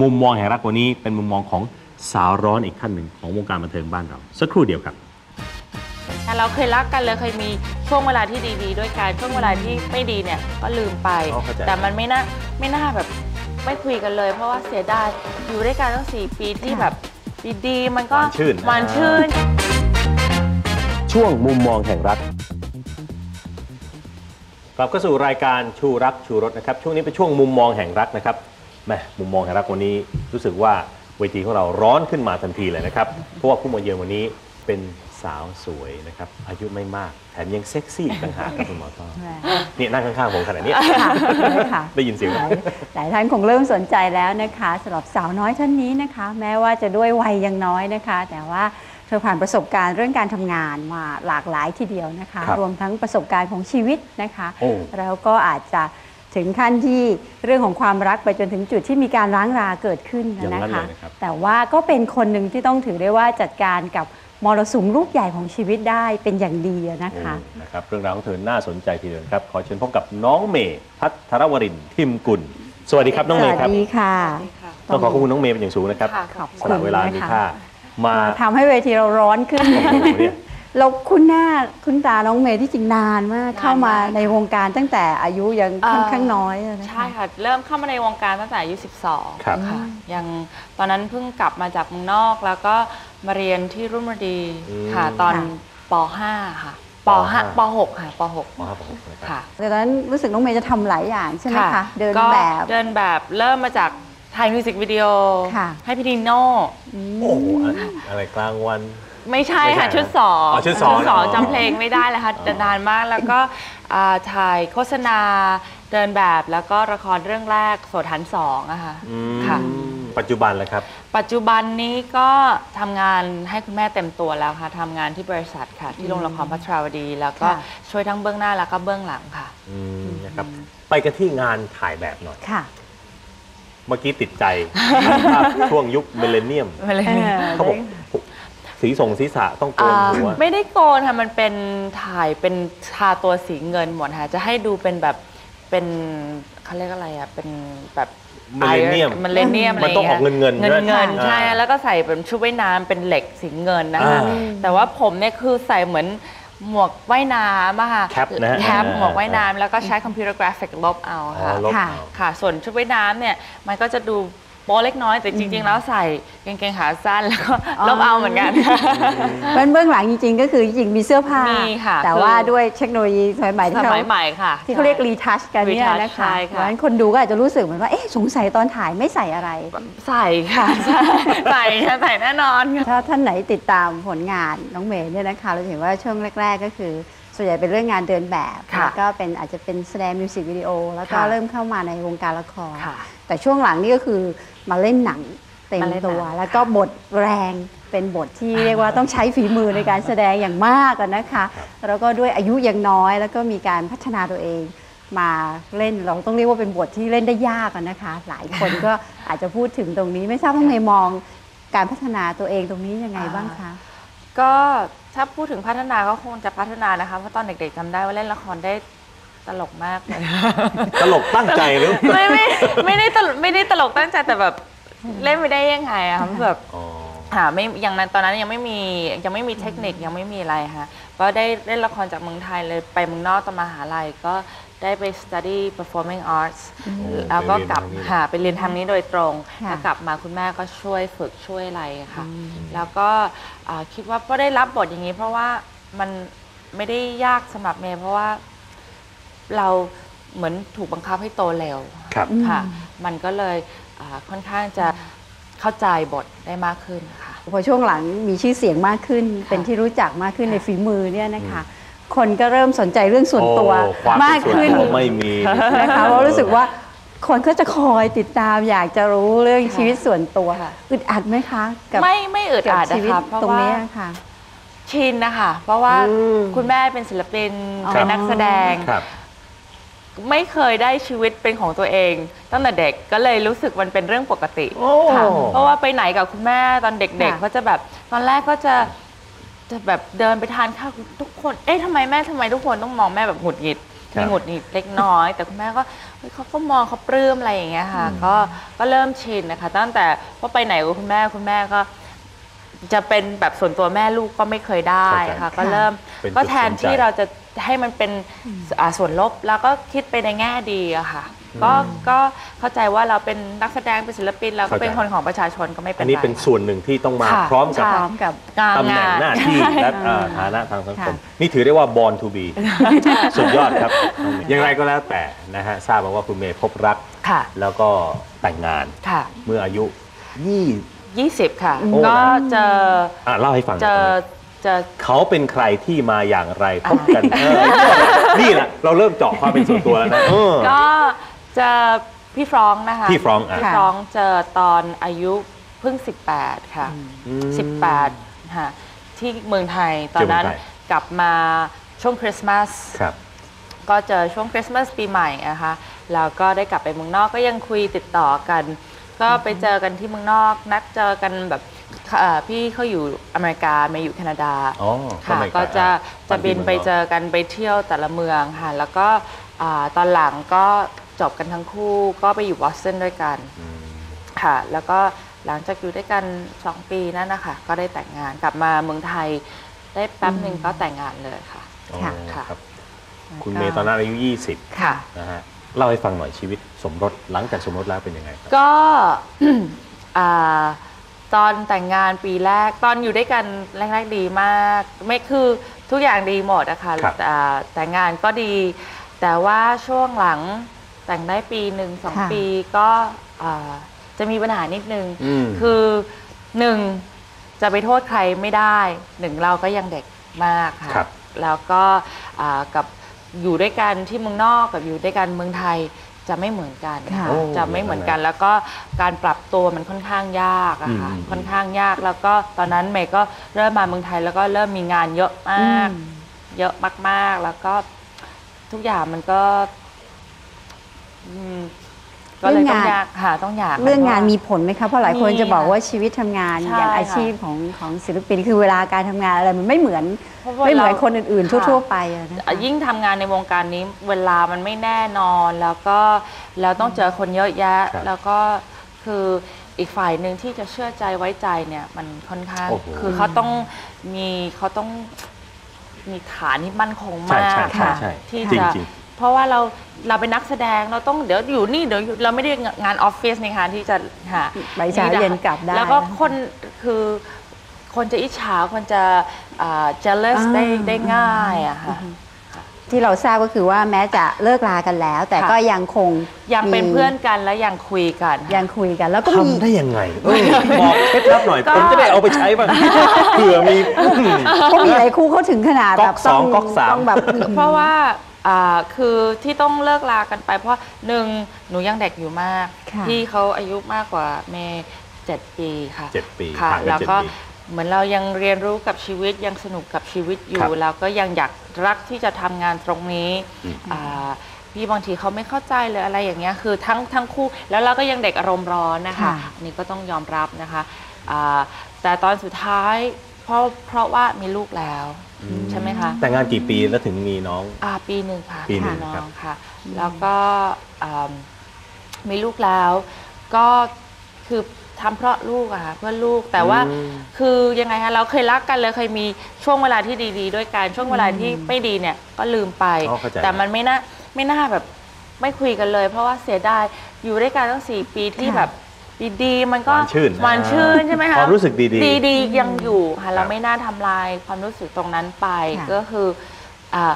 มุมมองแห่งรักวันนี้เป็นมุมมองของสาวร้อนอีกท่านหนึ่งของวงการบันเทิงบ้านเรา สักครู่เดียวครับแต่เราเคยรักกันเลยเคยมีช่วงเวลาที่ดีๆ ด้วยกันช่วงเวลาที่ไม่ดีเนี่ยก็ลืมไป อ๋อเข้าใจ แต่มันไม่น่าไม่น่าแบบไม่คุยกันเลย เพราะว่าเสียดายอยู่ด้วยกันตั้งสี่ปีที่แบบดีๆ มันก็หวานชื่น หวานชื่น ช่วงมุมมองแห่งรัก กลับเข้าสู่รายการชูรักชูรสนะครับ ช่วงนี้เป็นช่วงมุมมองแห่งรักนะครับ แหมมุมมองแห่งรักวันนี้รู้สึกว่าเวทีของเราร้อนขึ้นมาทันทีเลยนะครับ เพราะว่าผู้มาเยือนวันนี้เป็นสาวสวยนะครับ อายุไม่มาก แถมยังเซ็กซี่อีกต่างหากครับคุณหมอต้อนี่นั่งข้างๆผมขนาดนี้ค่ะค่ะได้ยินเสียงไหมหลายหลายท่านคงเริ่มสนใจแล้วนะคะสำหรับสาวน้อยท่านนี้นะคะ แม้ว่าจะด้วยวัยยังน้อยนะคะ แต่ว่าเธอผ่านประสบการณ์เรื่องการทำงานมาหลากหลายทีเดียวนะคะครับรวมทั้งประสบการณ์ของชีวิตนะคะโอ้แล้วก็อาจจะ ถึงขั้นที่เรื่องของความรักไปจนถึงจุดที่มีการร้างราเกิดขึ้นอย่างนั้นะนเลคะยนะครับ แต่ว่าก็เป็นคนหนึ่งที่ต้องถือได้ว่าจัดการกับมรสุมลูกใหญ่ของชีวิตได้เป็นอย่างดีอะนะคะโอ้นะครับเรื่องราวของเธอน่าสนใจทีเดียวนะครับ ขอเชิญพบกับน้องเมย์พัทรวรินทร์ทิมกุล สวัสดีครับน้องสเมวัย์สครับดีค่ะ ต้องขอขอบคุณน้องเมย์เป็นอย่างสูงนะครับค่ะขอบสคุณละเวลานะคะมีค่ามาทำให้เวทีเราร้อนขึ้น โอ้โหเนี่ย เราคุ้นหน้าคุ้นตาน้องเมย์ที่จริงนานมาก เข้ามาในวงการตั้งแต่อายุยังค่อนข้างน้อยอะนะคะใช่ค่ะ เริ่มเข้ามาในวงการตั้งแต่อายุ 12ครับค่ะยังตอนนั้นเพิ่งกลับมาจากเมืองนอก แล้วก็มาเรียนที่รุ่นมดีค่ะ ตอนป .5 ค่ะป .5 ป .6 ค่ะปหมอครับผมนะค .6 รับค่ะแต่ตอนนั้นรู้สึกน้องเมย์จะทำหลายอย่างใช่ไหมคะเดินก็แบบเดินแบบเริ่มมาจากถ่ายมิวสิกวิดีโอค่ะให้พี่ดิโน่โอ้โหอะอะไรกลางวัน ไม่ใช่ไม่ใช่ค่ะชุดสองอ๋อชุดสองสองอ๋อจำเพลงไม่ได้เลยค่ะอ๋อแต่นานมากแล้วก็อ่าถ่ายโฆษณาเดินแบบแล้วก็ละครเรื่องแรกโสถันสองอะค่ะอืมค่ะ ปัจจุบันเลยครับ ปัจจุบันนี้ก็ทำงานให้คุณแม่เต็มตัวแล้วค่ะทำงานที่บริษัทค่ะ ที่โรงละครพัทราวดี แล้วก็ค่ะ ช่วยทั้งเบื้องหน้าแล้วก็เบื้องหลังค่ะ อืมนะครับ ไปกันที่งานถ่ายแบบหน่อย ค่ะเมื่อกี้ติดใจภาพช่วงยุค Millenniumไม่เลยเออ เขาบอก สีส่งศีรษะต้องโกนอ่าหัว ไม่ได้โกนค่ะมันเป็นถ่ายเป็นทาตัวสีเงินหมดค่ะจะให้ดูเป็นแบบเป็นเขาเรียกอะไรอะเป็นแบบ Millennium Millennium อะไรมันต้องออกเงินๆเงินใช่ไหมเงินอ่าใช่แล้วก็ใส่เป็นชุดว่ายน้ำเป็นเหล็กสีเงินนะคะอ่าแต่ว่าผมเนี่ยคือใส่เหมือนหมวกว่ายน้ำอะค่ะ cap นะฮะ cap อ่าหมวกว่ายน้ำแล้วก็ใช้คอมพิวเตอร์กราฟิกลบเอาอ๋อค่ะลบค่ะเอาค่ะ ส่วนชุดว่ายน้ำเนี่ยมันก็จะดู โป๊เล็กน้อยแต่จริง ๆ แล้วใส่กางเกงขาสั้นแล้วก็ลบเอาเหมือนกันเบื้องเบื้องหลังจริง ๆ ก็คือจริงๆมีเสื้อผ้ามีค่ะแต่คือว่าด้วยเทคโนโลยีสมัยใหม่ที่สเขามัยใหม่ค่ะที่เขาเรียกรีทัชกันเนี่ย retouch นะคะใช่เพค่ะราะฉะนั้นคนดูก็อาจจะรู้สึกเหมือนว่าเอ๊ะสงสัยตอนถ่ายไม่ใส่อะไร ใส่ค่ะใช่ใส่ค่ะใส่แน่นอนค่ะถ้าท่านไหนติดตามผลงานน้องเมย์เนี่ยนะคะเราจะเห็นว่าช่วงแรก ๆ ก็คือส่วนใหญ่เป็นเรื่องงานเดินแบบค่ะแล้วก็เป็นอาจจะเป็นแสดงมิวสิกวิดีโอแล้วก็ค่ะเริ่มเข้ามาในวงการละครค่ะแต่ช่วงหลังนี่ก็คือ มาเล่นหนังเต็มมาเล่นหนังตัวแล้วก็บทแรงเป็นบทที่เรียกว่าต้องใช้ฝีมือในการแสดงอย่างมากอะนะคะ แล้วก็ด้วยอายุยังน้อยแล้วก็มีการพัฒนาตัวเอง มาเล่นเราต้องเรียกว่าเป็นบทที่เล่นได้ยากอะนะคะ หลายคนก็ อาจจะพูดถึงตรงนี้ไม่ทราบว่าเมย์มองการพัฒนาตัวเองตรงนี้ยังไงบ้างคะ ก็ถ้าพูดถึงพัฒนาก็คงจะพัฒนานะคะเพราะตอนเด็กๆจำได้ว่าเล่นละครได้ ตลกมากเลยตลกตั้งใจหรือไม่ไม่ไม่ได้ตลกไม่ได้ตลกตั้งใจแต่แบบเล่นไม่ได้ยังไงอะค่ะแบบอ๋อหาไม่อย่างนั้นตอนนั้นยังไม่มียังไม่มีเทคนิคยังไม่มีอะไรค่ะก็ได้เล่นละครจากเมืองไทยเลยไปเมืองนอกตอนมหาลัยก็ได้ไป study performing arts แล้วก็กลับไปเรียนทางนี้หาไปเรียนทางนี้โดยตรงค่ะแล้วกลับมาคุณแม่ก็ช่วยฝึกช่วยอะไรค่ะ แล้วก็อ่าคิดว่าก็ได้รับบทอย่างนี้ เพราะว่ามันไม่ได้ยากสำหรับเมย์เพราะว่า เราเหมือนถูกบังคับให้โตเร็วครับค่ะ มันก็เลยอ่าค่อนข้างจะเข้าใจบทได้มากขึ้นค่ะ พอช่วงหลังมีชื่อเสียงมากขึ้น เป็นที่รู้จักมากขึ้นในฝีมือเนี่ยนะคะ คนก็เริ่มสนใจเรื่องส่วนตัวโอ้ความมากเป็นส่วนขึ้นตัวไม่มี นะคะเพราะรู้สึกว่าคนก็จะคอยติดตามอยากจะรู้เรื่องชีวิตส่วนตัวค่ะ อึดอัดไหมคะ กับไม่ไม่อึดกับอัดชีนะวิตคะเพราะตรงว่านี้ค่ะ ชินนะคะ เพราะว่าอืมคุณแม่เป็นศิลปิน อ๋อ เป็นนักแสดง ครับ ไม่เคยได้ชีวิตเป็นของตัวเอง ตั้งแต่เด็กก็เลยรู้สึกมันเป็นเรื่องปกติโอ้ค่ะเพราะว่าไปไหนกับคุณแม่ตอนเด็กค่ะๆก็จะแบบตอนแรกก็จะจะแบบเดินไปทานข้าวทุกคน เอ๊ะทำไมแม่ทำไมทุกคนต้องมองแม่แบบหงุดหงิดครับมีหงุดหงิดเล็กน้อย แต่คุณแม่ก็เฮ้ยเขาก็มองเขาปลื้มอะไรอย่างเงี้ยค่ะ ก็ก็เริ่มชินนะคะ ตั้งแต่ว่าไปไหนกับคุณแม่คุณแม่ก็จะเป็นแบบส่วนตัวแม่ลูกก็ไม่เคยได้เข้าใจค่ะ ก็เริ่มเป็นจุดก็แทนที่สนใจเราจะ ให้มันเป็นอ่าส่วนลบแล้วก็คิดไปในแง่ดีอะค่ะก็ก็เข้าใจว่าเราเป็นนักแสดงเป็นศิลปินเราก็เป็นคนของประชาชนก็ไม่เป็อันนไรนี้เป็นส่วนหนึ่งที่ต้องมาค่ะพร้อมกับใช่พร้อมกับงานตำแหน่งหน้าที่ใช่และอ่าฐานะทางสังคม นี่ถือได้ว่า born to be สุดยอดครับน้องเมย์อย่างไรก็แล้วแต่นะฮะทราบมาว่าคุณเมย์พบรักค่ะแล้วก็แต่งงานค่ะเมื่ออายุยี่20 ค่ะโอ้ก็เจออะเล่าให้ฟังหน่เจอยอตรงนี้เจอเขาเป็นใครที่มาอย่างไรพบกันเออนี่แหละเราเริ่มเจาะความเป็นส่วนตัวแล้วนะเออ ก็เจอพี่ฟรองก์นะคะพี่ฟรองก์อะ พี่ฟรองก์เจอตอนอายุเพิ่ง 18 ค่ะอืม18ค่ะที่เมืองไทยตอนนั้นที่เมืองไทย กลับมาช่วงคริสต์มาส ครับ ก็เจอช่วงคริสต์มาสปีใหม่นะคะแล้วก็ได้กลับไปเมืองนอกก็ยังคุยติดต่อกัน ก็ไปเจอกันที่เมืองนอก นัดเจอกันแบบเอ่อ พี่เขาอยู่อเมริกาเมย์อยู่แคนาดาอ๋อค่ะไม่ไลก็จะอ่จะบินไปเจออกันไปเที่ยวแต่ละเมืองค่ะแล้วก็อ่าตอนหลังก็จบกันทั้งคู่ก็ไปอยู่บอสตันด้วยกันค่ะ แล้วก็หลังจากอยู่ด้วยกัน 2 ปีนั่นนะคะก็ได้แต่งงานกลับมาเมืองไทย ได้แป๊บหนึ่งก็แต่งงานเลยค่ะอ๋อค่ะครับคุณเมย์ตอนนั้นอายุ 20 ค่ะนะฮะเล่าให้ฟังหน่อยชีวิตสมรสหลังจากสมรสแล้วเป็นยังไงครับก็อ่า ตอนแต่งงานปีแรกตอนอยู่ด้วยกันแรกๆดีมาก ไม่คือทุกอย่างดีหมดอะค่ะครับ อ่าแต่งงานก็ดี แต่ว่าช่วงหลังแต่งได้ปีหนึ่งสองค่ะ ปีก็อ่าจะมีปัญหานิดนึง อืม คือหนึ่งจะไปโทษใครไม่ได้หนึ่งเราก็ยังเด็กมากค่ะครับแล้วก็อ่ากับอยู่ด้วยกันที่เมืองนอกกับอยู่ด้วยกันเมืองไทย จะไม่เหมือนกันค่ะโอ้จะไม่เหมือนกัน แล้วก็การปรับตัวมันค่อนข้างยากอะค่ะอืม ค่อนข้างยากแล้วก็ตอนนั้นเมย์ก็เริ่มมาเมืองไทยแล้วก็เริ่มมีงานเยอะมากอืมเยอะมาก ๆ แล้วก็ทุกอย่างมันก็อืม ก็เลยต้องยากค่ะต้องอยากเรื่องงานพะว่มีผลไหมคะเพราะหลายคนมีจะบอกค่ะว่าชีวิตทำงานใช่อย่างอาค่ะชีพของของศิลปินคือเวลาการทำงานอะไรมันไม่เหมือนเพราะว่าไม่เหมือนเราคนอื่นๆค่ะทั่ว ๆ ไปอะนะคะยิ่งทำงานในวงการนี้เวลามันไม่แน่นอนแล้วก็เราต้องเจอคนเยอะแยะครับแล้วก็คืออีกฝ่ายหนึ่งที่จะเชื่อใจไว้ใจเนี่ยมันค่อนข้างโอ้โหคือเขาต้องมีเขาต้องมีฐานที่มั่นคงใช่มากใช่ใช่ค่ะใช่ที่จริงจะจริง เพราะว่าเราเราเป็นนักแสดงเราต้องเดี๋ยวอยู่นี่เดี๋ยวอยู่เราไม่ได้งานออฟฟิศในการที่จะหาไปเช้าเย็นกลับได้แล้วก็คนคือคนจะอิจฉาคนจะอ่า jealous อ่าได้ได้ง่ายอะค่ะที่เราทราบก็คือว่าแม้จะเลิกลากันแล้ว แต่ค่ะก็ยังคงยังเป็นมีเพื่อนกันและยังคุยกัน ยังคุยกันแล้วก็มีทำได้ยังไงเออบอกเคล็ดลับหน่อยก็ผมจะได้เอาไปใช้บ้างเผื่อมีอืมเขามีหลายคู่เขาถึงขนาดก๊แบอกบสต้อองงก๊อกสามต้องแบบเพราะว่าอ่า คือที่ต้องเลิกลากันไป เพราะหนึ่งหนูยังเด็กอยู่มากค่ะพี่เขาอายุมากกว่าเมย์เจ็ดปีค่ะเจ็ดปีค่ะห่างกันแล้วเจ็ดก็ปีเหมือนเรายังเรียนรู้กับชีวิตยังสนุกกับชีวิตอคยู่รับแล้วก็ยังอยากรักที่จะทำงานตรงนี้อืมอ่าพี่บางทีเขาไม่เข้าใจเลยอะไรอย่างเงี้ยคือทั้งทั้งคู่แล้วเราก็ยังเด็กอารมณ์ร้อนนะคะค่ะอันนี้ก็ต้องยอมรับนะคะอ่าแต่ตอนสุดท้ายเพราะเพราะว่ามีลูกแล้ว ใช่ไหมคะแต่งงานกี่ปีแล้วถึงมีน้อง อ่าปีหนึ่งค่ะปีหนึ่งน้อครับงค่ะ แล้วก็อ่ามีลูกแล้ว ก็คือทำเพราะลูกอะค่ะเพื่อลูกแต่ว่าอืม คือยังไงคะเราเคยรักกันเลยเคยมีช่วงเวลาที่ดี ๆ ด้วยกันช่วงเวลาที่ไม่ดีเนี่ยก็ลืมไป อ๋อเข้าใจ แต่มันไม่น่าไม่น่าแบบไม่คุยกันเลย เพราะว่าเสียดายอยู่ด้วยกันตั้งสี่ปีที่ค่ะ แบบ ดีๆ มันก็หวานชื่นหวานชื่นใช่ไหมคะความรู้สึกดีๆ ดีๆยังอยู่ค่ะเราครับไม่น่าทำลายความรู้สึกตรงนั้นไปค่ะ ก็คืออ่า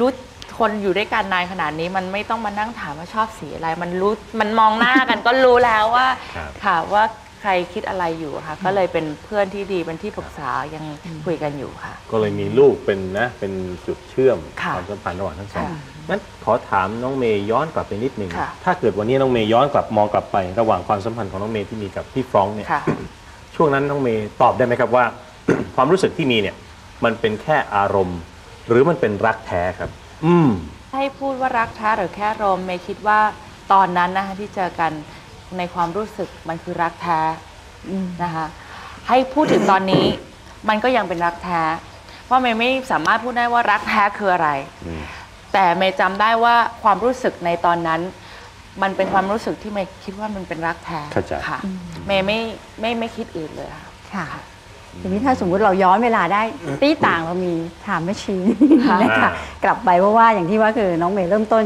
รู้คนอยู่ด้วยกันนานขนาดนี้ มันไม่ต้องมานั่งถามว่าชอบสีอะไร มันรู้มันมองหน้ากัน ก็รู้แล้วว่าครับ ค่ะว่าใครคิดอะไรอยู่ค่ะ ก็เลยเป็นเพื่อนที่ดีเป็นที่ปรึกษายังคุยกันอยู่ค่ะ ก็เลยมีลูกเป็นนะเป็นจุดเชื่อมค่ะ ความสัมพันธ์ระหว่างทั้งสอง ค่ะ งั้นขอถามน้องเมย์ย้อนกลับไปนิดหนึ่ง ค่ะ ถ้าเกิดวันนี้น้องเมย์ย้อนกลับมองกลับไป ระหว่างความสัมพันธ์ของน้องเมย์ที่มีกับพี่ฟรองก์เนี่ย ค่ะ ช่วงนั้นน้องเมย์ตอบได้ไหมครับว่า ความรู้สึกที่มีเนี่ย มันเป็นแค่อารมณ์ หรือมันเป็นรักแท้ครับ อืม ให้พูดว่ารักแท้หรือแค่รมเมย์คิดว่าตอนนั้นนะคะที่เจอกันในความรู้สึกมันคือรักแท้นะคะให้พูดถึงตอนนี้ มันก็ยังเป็นรักแท้ เพราะเมย์ไม่สามารถพูดได้ว่ารักแท้คืออะไรอืม แต่แต่เมย์จำได้ว่าความรู้สึกในตอนนั้น มันเป็นความรู้สึกที่เมย์คิดว่ามันเป็นรักแท้เข้าใจ ค่ะเมย์ไม่ไม่ไม่คิดอื่นเลยค่ะ ค่ะทีนี้ถ้าสมมุติเราย้อนเวลาได้ตี้ต่างเรามีถามแม่ชีค่ะ นะคะกลับไปเพราะว่าอย่างที่ว่าคือน้องเมย์เริ่มต้น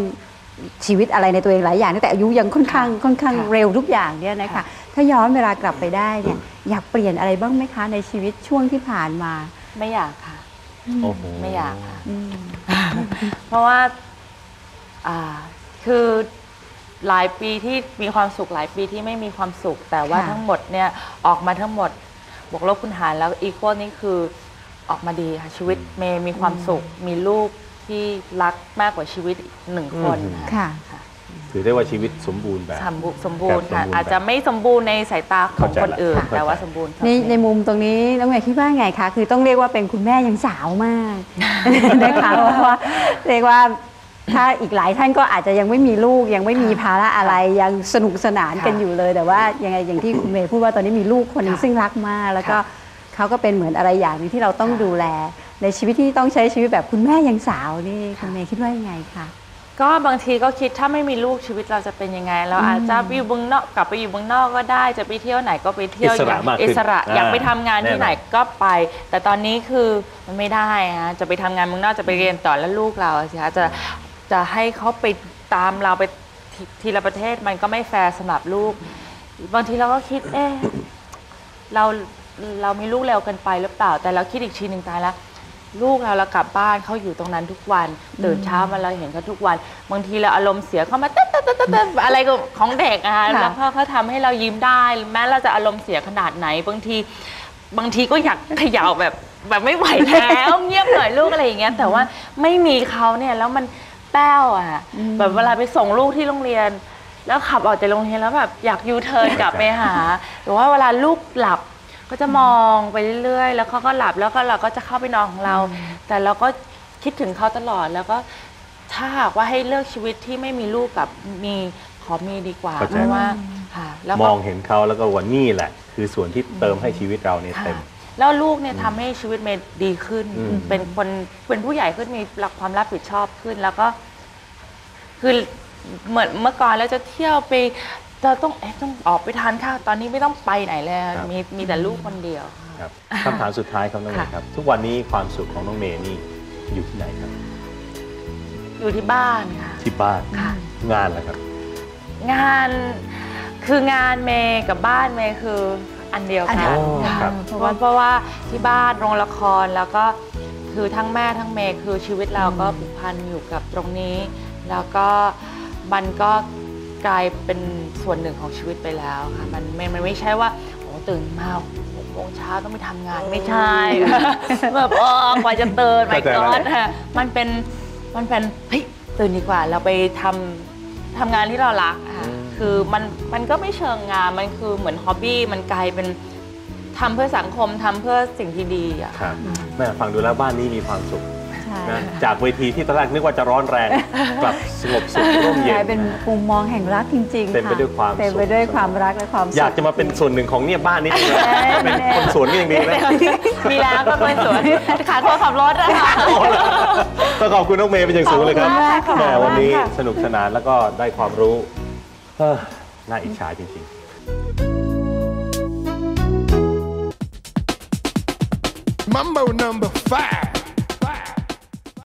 ชีวิตอะไรในตัวเองหลายอย่างตั้งแต่อายุยังค่อนข้างค่อนข้างค่ะเร็วทุกอย่างเนี่ยนะคะค่ะถ้าย้อนเวลากลับไปได้เนี่ยอยากเปลี่ยนอะไรบ้างไหมคะในชีวิตช่วงที่ผ่านมา ไม่อยากค่ะ โอ้โหไม่อยากค่ะอืมเพราะว่าอ่าคือหลายปีที่มีความสุขหลายปีที่ไม่มีความสุข แต่ว่าค่ะ ทั้งหมดเนี่ยออกมาทั้งหมด บวกลบคูณหารแล้วอีควอนี่คือออกมาดีค่ะชีวิตเมย์มีความสุข มีลูกที่รักมากกว่าชีวิตอีกหนึ่งคนค่ะ ถือได้ว่าชีวิตสมบูรณ์แบบ สมบูรณ์สมบูรณ์ครัค่ะบสมบูรณ์อาจจะไม่สมบูรณ์ในสายตาของเข้าใจคนอื่นละ แต่ว่าเข้าใจสมบูรณ์ในในมุมตรงนี้น้องเมย์คิดว่าไงคะ คือต้องเรียกว่าเป็นคุณแม่ยังสาวมาก นะคะเพราะว่าเรียกว่าถ้าอีกหลายท่านก็อาจจะยังไม่มีลูกยังไม่มีภาระอะไรยังสนุกสนานกันอยู่เลย แต่ว่ายังไงอย่างที่คุณเมย์พูดว่าตอนนี้มีลูกคนหนึงซึ่งรักมาก แล้วก็เขาก็เป็นเหมือนอะไรอย่างหนึงที่เราต้องดูแล ในชีวิตที่ต้องใช้ชีวิตแบบคุณแม่ยังสาวนี่คุณเมย์คิดว่ายังไงคะ ก็บางทีก็คิดถ้าไม่มีลูกชีวิตเราจะเป็นยังไง เราอาจจะไปอยู่เมืองนอกกลับไปอยู่เมืองนอกก็ได้ จะไปเที่ยวไหนก็ไปเที่ยวอิสระมากขึ้นอิสระอ่าอยากไปทำงานที่แน่นอน ไหนก็ไป แต่ตอนนี้คือมันไม่ได้ฮะจะไปทำงานเมืองนอกจะไปเรียนต่อแล้วลูกเราสิคะจะจะให้เขาไปตามเราไปทีทีละประเทศมันก็ไม่แฟร์สำหรับลูก บางทีเราก็คิดเอ๊ะ เราเรามีลูกเร็วเกินไปหรือเปล่า แต่เราคิดอีกทีหนึ่งตายแล้ว ลูกเราเรากลับบ้านเขาอยู่ตรงนั้นทุกวันตื่นเช้ามาเราเห็นเขาทุกวัน บางทีเราอารมณ์เสียเขามาเต้นเต้นเต้นเต้นเต้นอะไรก็ของเด็กอะค่ะค่ะแล้วเขาเขาทำให้เรายิ้มได้ แม้เราจะอารมณ์เสียขนาดไหน บางที บางทีก็อยากเขย่าแบบแบบไม่ไหวแล้วเงียบหน่อยลูกอะไรอย่างเงี้ยแต่ว่าไม่มีเขาเนี่ยแล้วมันแป้วอะแบบเวลาไปส่งลูกที่โรงเรียน แล้วขับออกจากโรงเรียนแล้วแบบอยากยูเทิร์นกลับไปหา หรือว่าเวลาลูกหลับ ก็จะมองไปเรื่อยๆ แล้วเขาก็หลับแล้วก็เราก็จะเข้าไปนอนของเรา แต่เราก็คิดถึงเขาตลอดแล้วก็ถ้าหากว่าให้เลือกชีวิตที่ไม่มีลูกกับมีขอมีดีกว่าเข้าใจเพราะว่าค่ะแล้วมก็องเห็นเขาแล้วก็วันนี่แหละ คือส่วนที่เติมให้ชีวิตเราเนี่ยค่ะเต็ม แล้วลูกเนี่ยทำให้ชีวิตเมย์ดีขึ้น อืม เป็นคนเป็นผู้ใหญ่ขึ้นมีหลักความรับผิดชอบขึ้นแล้วก็ คือเหมือนเมื่อก่อนเราจะเที่ยวไป เราต้องเอ๊ะต้องออกไปทานข้าวตอนนี้ไม่ต้องไปไหนเลยครับ มีมีแต่ลูกคนเดียว ครับคำถามสุดท้ายครับน้องเมย์ค่ะครับ ทุกวันนี้ความสุขของน้องเมย์นี่อยู่ที่ไหนครับ อยู่ที่บ้านค่ะ ที่บ้านค่ะ งานแหละครับ งานคืองานเมย์กับบ้านเมย์คืออันเดียวอันกัเดีนยวโอ้ค่ะครับ เพราะว่าเพราะว่าที่บ้านโรงละครแล้วก็คือทั้งแม่ทั้งเมย์คือชีวิตเราก็ผูกพันอยู่กับตรงนี้ แล้วก็มันก็ กลายเป็นส่วนหนึ่งของชีวิตไปแล้วค่ะมันมันมันไม่ใช่ว่าโอ้ตื่นมาหกโมงเช้าต้องไปทำงานไม่ใช่แบบโอ้กว่าจะตื่นไม่เข้าใจก็แล้วค่ะมันเป็นมันเป็นเฮ้ยตื่นดีกว่า เราไปทำทำงานที่เรารักอะค่ะอืมคือมันมันก็ไม่เชิงงานมันคือเหมือนฮ็อบบี้มันกลายเป็นทำเพื่อสังคมทำเพื่อสิ่งที่ดีอะ ครับแม่ฟังดูแล้วบ้านนี้มีความสุขใช่ นะจากเวทีที่ตอนแรกนึกว่าจะร้อนแรงกลับสงบสุขร่มกเย็ลายนเป็นมุมมองแห่งรักจริงๆเต็มไปค่ะด้วยความเต็มไปสุขด้วยความรักและความสุขอยากจะมาเป็นส่วนหนึ่งของเนี่ยบ้านนี้จริงๆเป็นคนสวนก็ยังดีนะมีแล้วก็เป็นสวนขาโทรขับรถอะค่ะต้องขอบคุณน้องเมย์เป็นอย่างสูงเลยครับขอบคุณมากค่ะแหมวันนี้ขอบคุณค่ะสนุกสนานแล้วก็ได้ความรู้เฮ้อน่าอิจฉาจริงๆ Mambo number five.